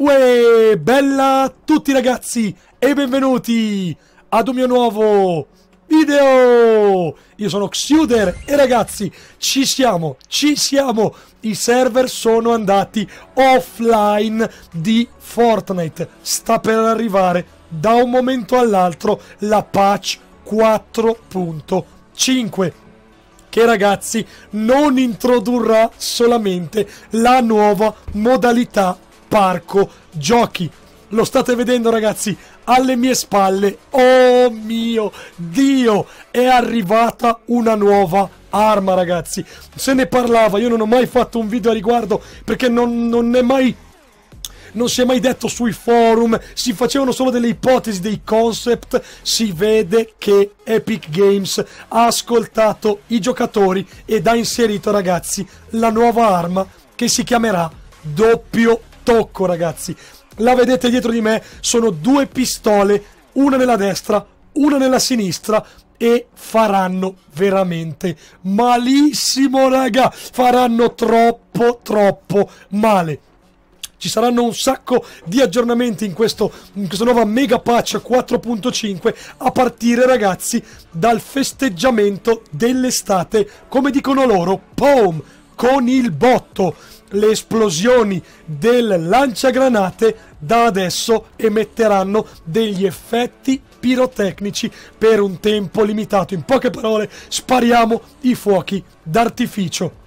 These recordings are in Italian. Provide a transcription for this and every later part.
Uè, bella a tutti ragazzi e benvenuti ad un mio nuovo video! Io sono Xuder e ragazzi, ci siamo, ci siamo! I server sono andati offline di Fortnite. Sta per arrivare da un momento all'altro la patch 4.5 che ragazzi non introdurrà solamente la nuova modalità parco giochi. Lo state vedendo ragazzi alle mie spalle. Oh mio Dio! È arrivata una nuova arma ragazzi. Se ne parlava, io non ho mai fatto un video a riguardo perché non, non è mai non si è mai detto sui forum, si facevano solo delle ipotesi, dei concept, si vede che Epic Games ha ascoltato i giocatori ed ha inserito ragazzi la nuova arma che si chiamerà doppio tocco ragazzi. La vedete dietro di me, sono due pistole, una nella destra, una nella sinistra e faranno veramente malissimo raga, faranno troppo troppo male. Ci saranno un sacco di aggiornamenti in, questo, in questa nuova mega patch 4.5 a partire ragazzi dal festeggiamento dell'estate, come dicono loro, POM, con il botto le esplosioni del lanciagranate da adesso emetteranno degli effetti pirotecnici per un tempo limitato. In poche parole, spariamo i fuochi d'artificio.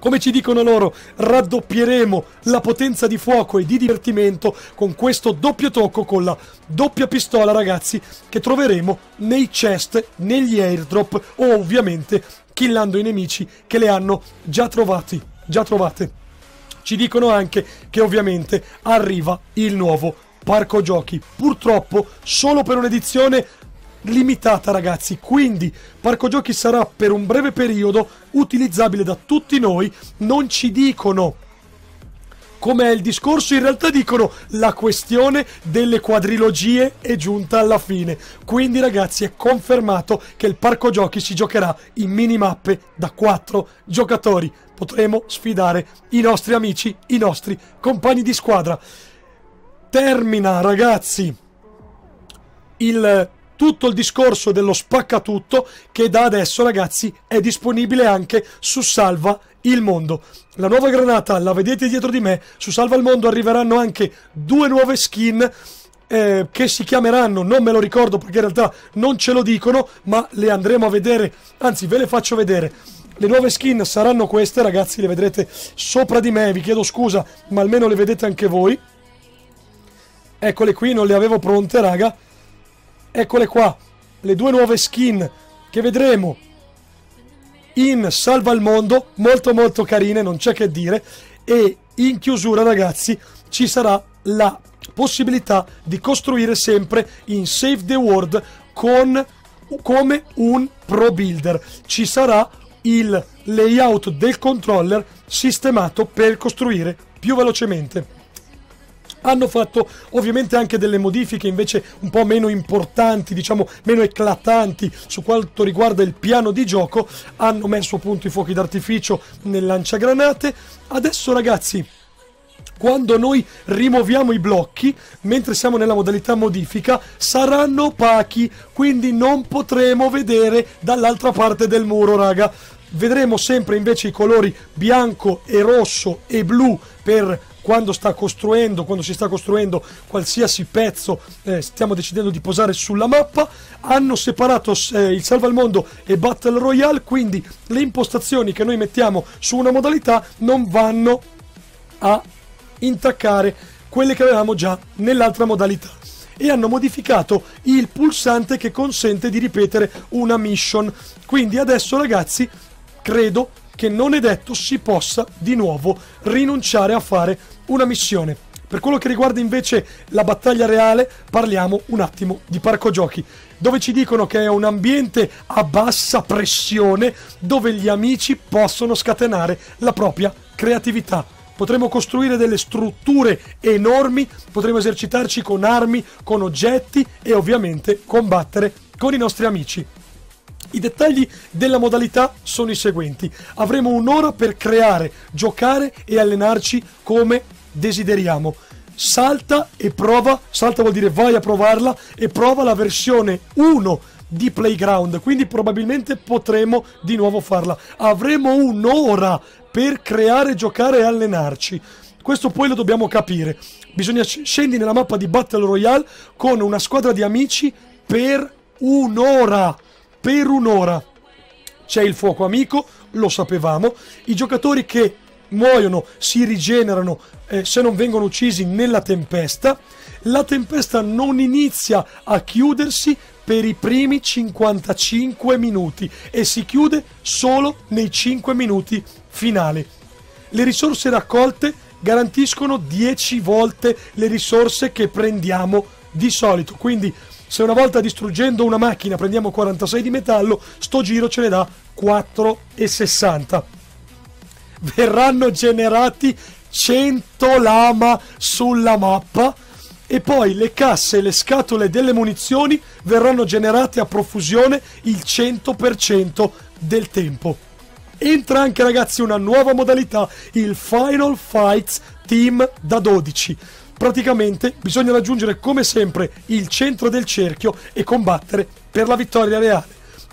Come ci dicono loro, raddoppieremo la potenza di fuoco e di divertimento con questo doppio tocco con la doppia pistola, ragazzi, che troveremo nei chest, negli airdrop o ovviamente killando i nemici che le hanno già trovati, già trovate. Ci dicono anche che ovviamente arriva il nuovo parco giochi, purtroppo solo per un'edizione limitata ragazzi, quindi parco giochi sarà per un breve periodo utilizzabile da tutti noi, non ci dicono com'è il discorso, in realtà dicono la questione delle quadrilogie è giunta alla fine. Quindi ragazzi è confermato che il parco giochi si giocherà in minimappe da 4 giocatori. Potremo sfidare i nostri amici, i nostri compagni di squadra. Termina ragazzi il tutto il discorso dello spaccatutto che da adesso ragazzi è disponibile anche su Salva il Mondo. La nuova granata la vedete dietro di me, su Salva il Mondo arriveranno anche due nuove skin eh, che si chiameranno, non me lo ricordo perché in realtà non ce lo dicono, ma le andremo a vedere, anzi ve le faccio vedere. Le nuove skin saranno queste ragazzi, le vedrete sopra di me, vi chiedo scusa, ma almeno le vedete anche voi. Eccole qui, non le avevo pronte raga Eccole qua, le due nuove skin che vedremo in Salva il Mondo, molto molto carine, non c'è che dire. E in chiusura ragazzi ci sarà la possibilità di costruire sempre in Save the World con, come un pro builder. Ci sarà il layout del controller sistemato per costruire più velocemente hanno fatto ovviamente anche delle modifiche invece un po' meno importanti, diciamo meno eclatanti su quanto riguarda il piano di gioco, hanno messo appunto i fuochi d'artificio nel lanciagranate. Adesso ragazzi, quando noi rimuoviamo i blocchi, mentre siamo nella modalità modifica, saranno opachi, quindi non potremo vedere dall'altra parte del muro, raga. Vedremo sempre invece i colori bianco e rosso e blu per quando sta costruendo, quando si sta costruendo qualsiasi pezzo eh, stiamo decidendo di posare sulla mappa, hanno separato eh, il Salva il Mondo e Battle Royale, quindi le impostazioni che noi mettiamo su una modalità non vanno a intaccare quelle che avevamo già nell'altra modalità e hanno modificato il pulsante che consente di ripetere una mission. Quindi adesso ragazzi, credo che non è detto si possa di nuovo rinunciare a fare una missione. Per quello che riguarda invece la battaglia reale, parliamo un attimo di parco giochi, dove ci dicono che è un ambiente a bassa pressione dove gli amici possono scatenare la propria creatività. Potremo costruire delle strutture enormi, potremo esercitarci con armi, con oggetti e ovviamente combattere con i nostri amici. I dettagli della modalità sono i seguenti. Avremo un'ora per creare, giocare e allenarci come desideriamo. salta e prova, salta vuol dire vai a provarla e prova la versione 1 di Playground, quindi probabilmente potremo di nuovo farla. Avremo un'ora per creare, giocare e allenarci. Questo poi lo dobbiamo capire. Bisogna scendi nella mappa di Battle Royale con una squadra di amici per un'ora. Per un'ora. C'è il fuoco amico, lo sapevamo. I giocatori che muoiono si rigenerano eh, se non vengono uccisi nella tempesta. La tempesta non inizia a chiudersi per i primi 55 minuti e si chiude solo nei 5 minuti finali. Le risorse raccolte garantiscono 10 volte le risorse che prendiamo di solito. Quindi se una volta distruggendo una macchina prendiamo 46 di metallo, sto giro ce ne dà 4,60. Verranno generati 100 lama sulla mappa e poi le casse e le scatole delle munizioni verranno generate a profusione il 100% del tempo. Entra anche ragazzi una nuova modalità, il Final Fights Team da 12. Praticamente bisogna raggiungere come sempre il centro del cerchio e combattere per la vittoria reale.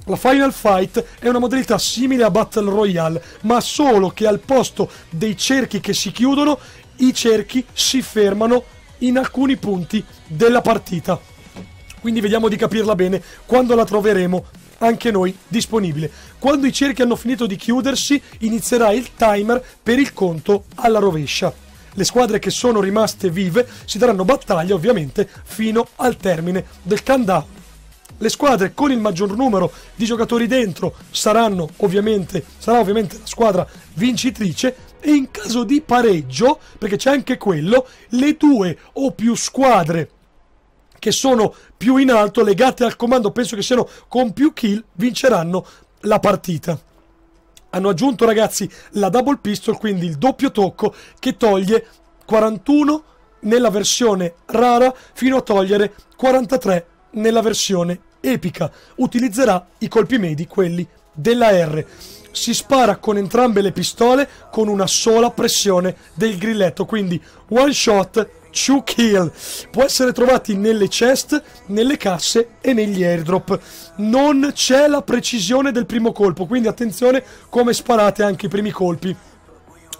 La Final Fight è una modalità simile a Battle Royale, ma solo che al posto dei cerchi che si chiudono, i cerchi si fermano in alcuni punti della partita. Quindi vediamo di capirla bene quando la troveremo anche noi disponibile. Quando i cerchi hanno finito di chiudersi, inizierà il timer per il conto alla rovescia. Le squadre che sono rimaste vive si daranno battaglia ovviamente fino al termine del countdown. Le squadre con il maggior numero di giocatori dentro saranno ovviamente, sarà ovviamente la squadra vincitrice e in caso di pareggio, perché c'è anche quello, le due o più squadre che sono più in alto, legate al comando, penso che siano con più kill, vinceranno la partita. Hanno aggiunto ragazzi la double pistol, quindi il doppio tocco che toglie 41 nella versione rara fino a togliere 43 nella versione epica. Utilizzerà i colpi medi, quelli della R. Si spara con entrambe le pistole con una sola pressione del grilletto, quindi one shot, two kill. Può essere trovati nelle chest, nelle casse e negli airdrop. Non c'è la precisione del primo colpo, quindi attenzione come sparate anche i primi colpi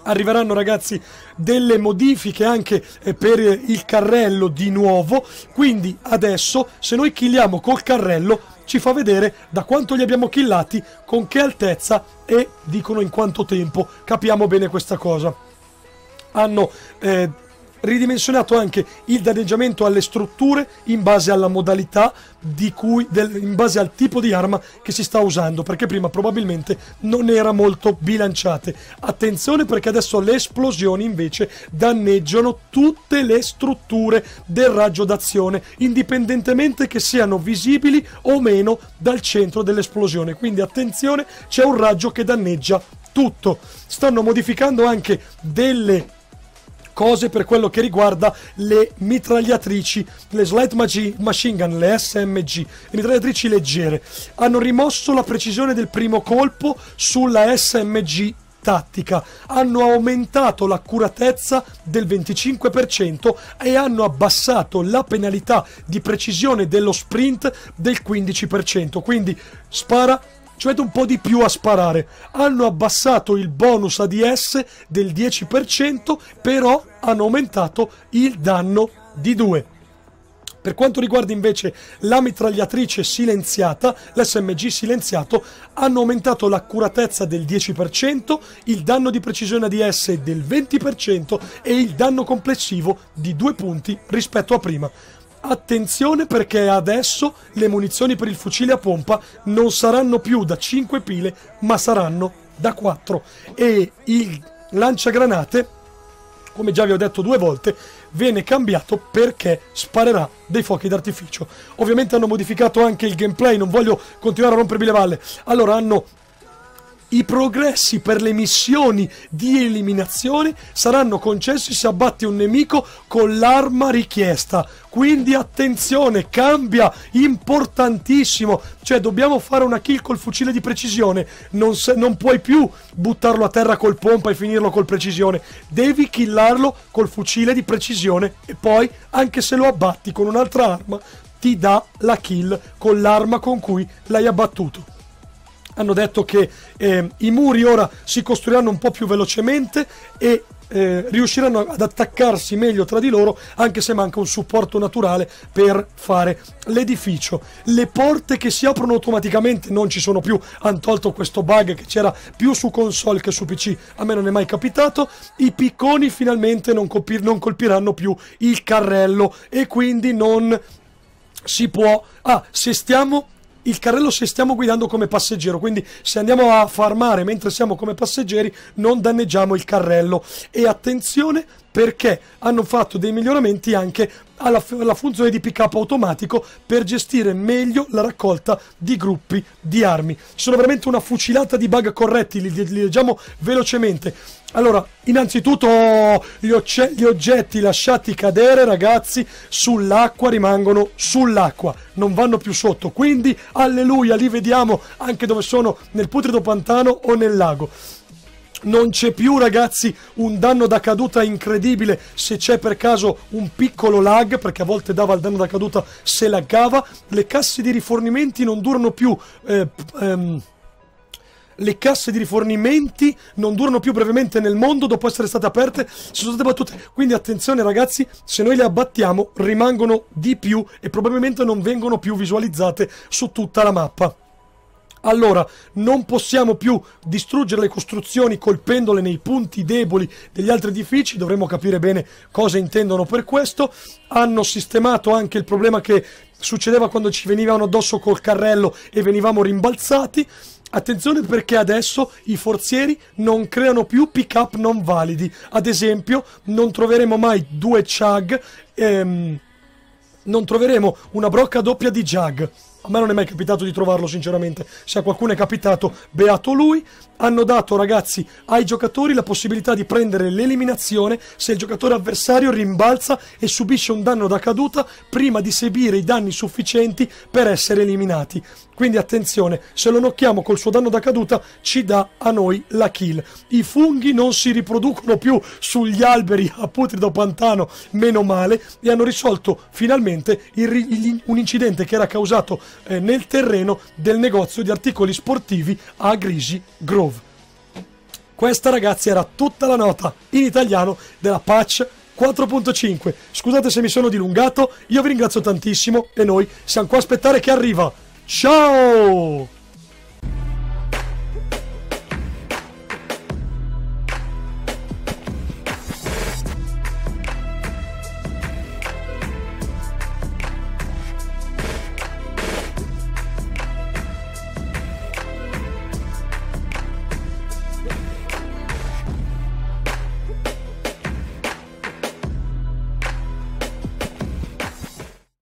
arriveranno ragazzi delle modifiche anche eh, per il carrello di nuovo quindi adesso se noi killiamo col carrello ci fa vedere da quanto li abbiamo killati con che altezza e dicono in quanto tempo capiamo bene questa cosa hanno eh, ridimensionato anche il danneggiamento alle strutture in base alla modalità di cui, del, in base al tipo di arma che si sta usando perché prima probabilmente non era molto bilanciate. Attenzione perché adesso le esplosioni invece danneggiano tutte le strutture del raggio d'azione indipendentemente che siano visibili o meno dal centro dell'esplosione. Quindi attenzione c'è un raggio che danneggia tutto. Stanno modificando anche delle cose per quello che riguarda le mitragliatrici, le slide machine gun, le SMG, le mitragliatrici leggere. Hanno rimosso la precisione del primo colpo sulla SMG tattica, hanno aumentato l'accuratezza del 25% e hanno abbassato la penalità di precisione dello sprint del 15%. Quindi spara ci mette un po' di più a sparare. Hanno abbassato il bonus ADS del 10%, però hanno aumentato il danno di 2. Per quanto riguarda invece la mitragliatrice silenziata, l'SMG silenziato, hanno aumentato l'accuratezza del 10%, il danno di precisione ADS del 20% e il danno complessivo di 2 punti rispetto a prima. Attenzione perché adesso le munizioni per il fucile a pompa non saranno più da 5 pile ma saranno da 4 e il lanciagranate come già vi ho detto due volte viene cambiato perché sparerà dei fuochi d'artificio. Ovviamente hanno modificato anche il gameplay non voglio continuare a rompermi le valle allora hanno I progressi per le missioni di eliminazione saranno concessi se abbatti un nemico con l'arma richiesta. Quindi attenzione, cambia, importantissimo. Cioè dobbiamo fare una kill col fucile di precisione. Non, se, non puoi più buttarlo a terra col pompa e finirlo col precisione. Devi killarlo col fucile di precisione e poi, anche se lo abbatti con un'altra arma, ti dà la kill con l'arma con cui l'hai abbattuto hanno detto che eh, i muri ora si costruiranno un po' più velocemente e eh, riusciranno ad attaccarsi meglio tra di loro anche se manca un supporto naturale per fare l'edificio. Le porte che si aprono automaticamente non ci sono più. Hanno tolto questo bug che c'era più su console che su pc a me non è mai capitato. I picconi finalmente non, colpir- non colpiranno più il carrello e quindi non si può. Ah se stiamo il carrello se stiamo guidando come passeggero, quindi se andiamo a farmare mentre siamo come passeggeri non danneggiamo il carrello. E attenzione perché hanno fatto dei miglioramenti anche alla, alla funzione di pick up automatico per gestire meglio la raccolta di gruppi di armi. Ci sono veramente una fucilata di bug corretti, li, li leggiamo velocemente. Allora, innanzitutto gli, gli, oggetti lasciati cadere, ragazzi, sull'acqua rimangono sull'acqua, non vanno più sotto. Quindi, alleluia, li vediamo anche dove sono, nel putrido pantano o nel lago. Non c'è più ragazzi un danno da caduta incredibile se c'è per caso un piccolo lag perché a volte dava il danno da caduta se laggava. Le casse di rifornimenti non durano più... Eh, ehm, le casse di rifornimenti non durano più brevemente nel mondo dopo essere state aperte, sono state battute. Quindi attenzione ragazzi, se noi le abbattiamo rimangono di più e probabilmente non vengono più visualizzate su tutta la mappa. Allora, non possiamo più distruggere le costruzioni colpendole nei punti deboli degli altri edifici, dovremmo capire bene cosa intendono per questo. Hanno sistemato anche il problema che succedeva quando ci venivano addosso col carrello e venivamo rimbalzati. Attenzione perché adesso i forzieri non creano più pick up non validi. Ad esempio, non troveremo mai due chug. Ehm, non troveremo una brocca doppia di Jug. A me non è mai capitato di trovarlo, sinceramente. Se a qualcuno è capitato, beato lui. Hanno dato, ragazzi, ai giocatori la possibilità di prendere l'eliminazione se il giocatore avversario rimbalza e subisce un danno da caduta prima di seguire i danni sufficienti per essere eliminati. Quindi attenzione, se lo nocchiamo col suo danno da caduta, ci dà a noi la kill. I funghi non si riproducono più sugli alberi a putrido pantano, meno male, e hanno risolto finalmente il, un incidente che era causato eh, nel terreno del negozio di articoli sportivi a Grisi Grove. Questa ragazzi era tutta la nota in italiano della patch 4.5. Scusate se mi sono dilungato, io vi ringrazio tantissimo e noi siamo qua a aspettare che arriva. Ciao!